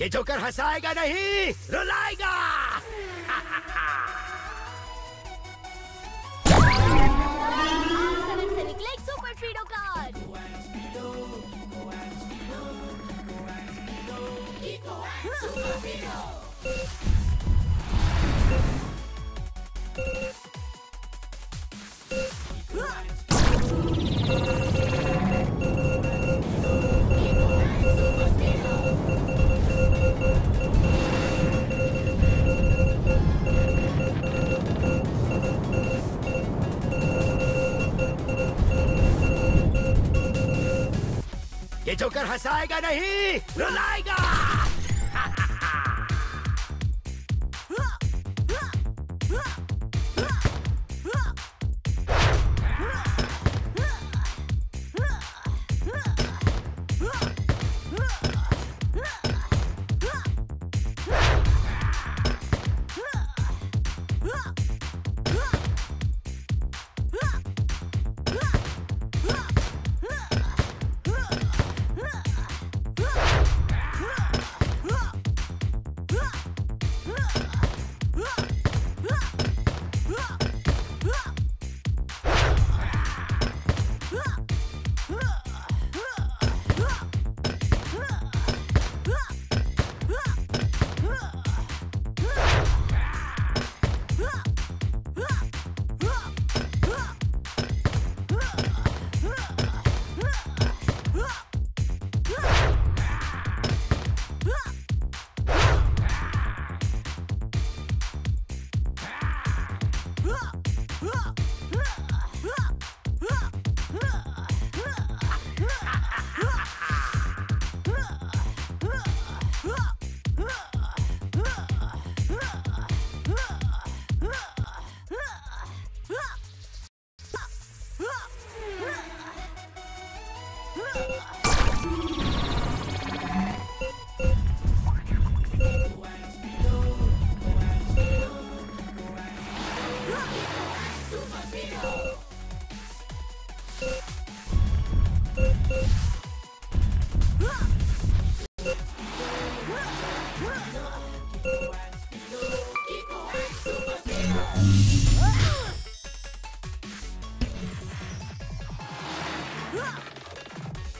ये जोकर हंसाएगा नहीं रुलाएगा। सेवन ये जोकर हंसाएगा नहीं रुलाएगा।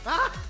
Huh?